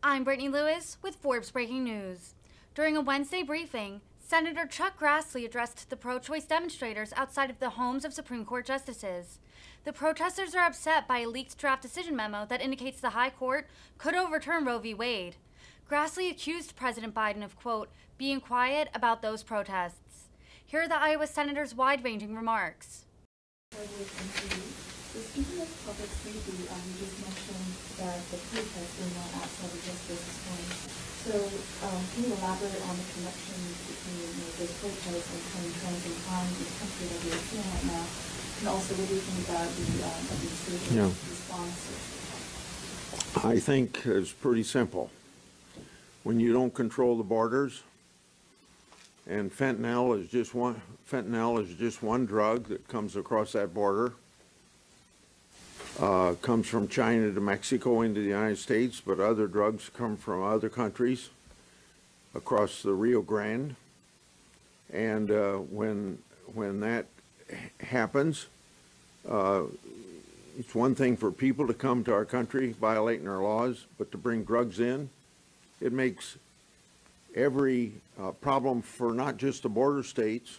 I'm Brittany Lewis with Forbes Breaking News. During a Wednesday briefing, Senator Chuck Grassley addressed the pro choice demonstrators outside of the homes of Supreme Court justices. The protesters are upset by a leaked draft decision memo that indicates the High Court could overturn Roe v. Wade. Grassley accused President Biden of, quote, being quiet about those protests. Here are the Iowa Senator's wide ranging remarks. Speaking of public safety, um, just mentioned that the protests were not outside of justice this morning. So um, can you elaborate on the connection between you know, those protests and current trends and crime in the country that we're seeing right now? And also, what do you think about the um, administration's Yeah. response? I think it's pretty simple. When you don't control the borders, and fentanyl is just one, fentanyl is just one drug that comes across that border. Uh, comes from China to Mexico into the United States, but other drugs come from other countries across the Rio Grande. And, uh, when, when that happens, uh, it's one thing for people to come to our country violating our laws, but to bring drugs in, it makes every uh, problem for not just the border states,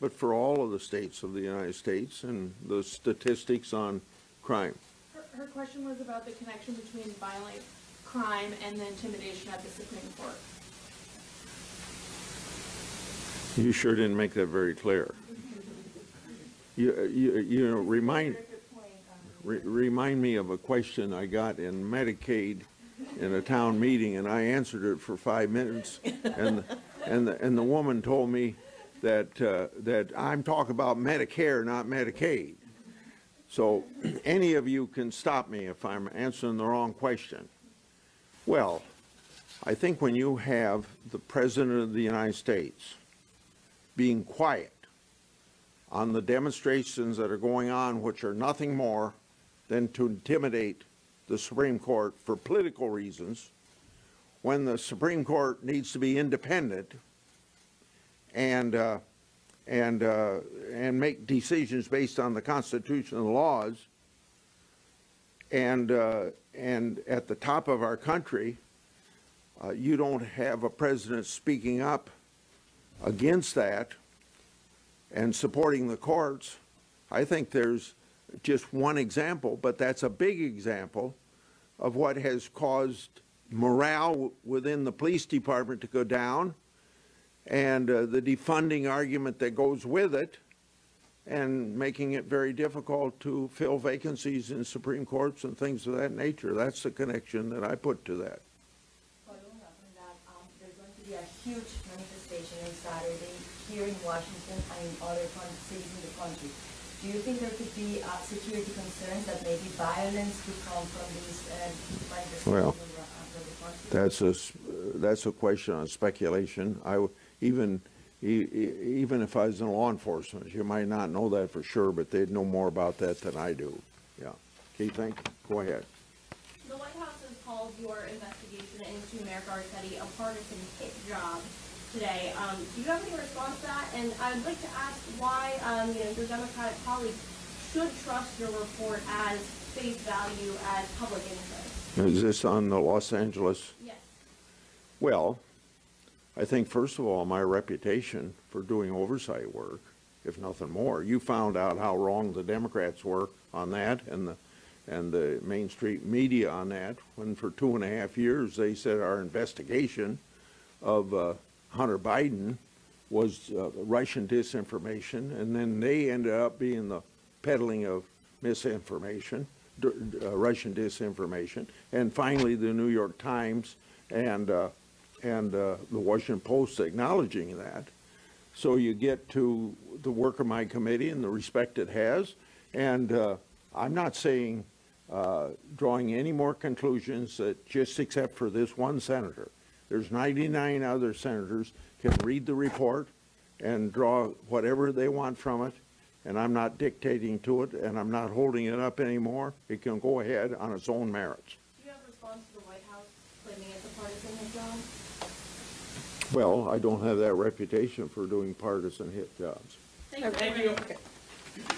but for all of the states of the United States and the statistics on crime. Her, her question was about the connection between violent crime and the intimidation at the Supreme Court. You sure didn't make that very clear. You, you, you remind, Re- Remind me of a question I got in Medicaid in a town meeting, and I answered it for five minutes. And, and, the- and the woman told me that, uh, that I'm talking about Medicare, not Medicaid. So any of you can stop me if I'm answering the wrong question. Well, I think when you have the President of the United States being quiet on the demonstrations that are going on, which are nothing more than to intimidate the Supreme Court for political reasons, when the Supreme Court needs to be independent and, uh, and, uh, and make decisions based on the Constitution and the laws, and, uh, and at the top of our country, uh, you don't have a president speaking up against that and supporting the courts, I think there's just one example, but that's a big example of what has caused morale within the police department to go down and uh, the defunding argument that goes with it and making it very difficult to fill vacancies in Supreme Courts and things of that nature. That's the connection that I put to that. Following up on that, um, there's going to be a huge Saturday here in Washington and in other cities in the country. Do you think there could be uh, security concerns that maybe violence could come from these uh, manifestations Well, around the country? That's a, s- that's a question on speculation. I, w- even, even if I was in law enforcement, you might not know that for sure, but they'd know more about that than I do. Yeah. Okay, thank you. Go ahead. The White House has called your investigation into Merrick Garcetti a partisan hit job today. Um, do you have any response to that? And I would like to ask why, um, you know, your Democratic colleagues should trust your report as face value as public interest. Is this on the Los Angeles? Yes. Well, I think first of all, my reputation for doing oversight work, if nothing more. You found out how wrong the Democrats were on that and the, and the Main Street media on that, when for two and a half years, they said our investigation of uh, Hunter Biden was uh, Russian disinformation, and then they ended up being the peddling of misinformation, d- uh, Russian disinformation, and finally the New York Times and uh, and uh, the Washington Post acknowledging that. So you get to the work of my committee and the respect it has, and uh, I'm not saying uh, drawing any more conclusions that just except for this one senator. There's 99 other senators can read the report and draw whatever they want from it, and I'm not dictating to it, and I'm not holding it up anymore. It can go ahead on its own merits. Do you have a response to the White House claiming it's a partisan hit job? Well, I don't have that reputation for doing partisan hit jobs. Thank you. Thank you.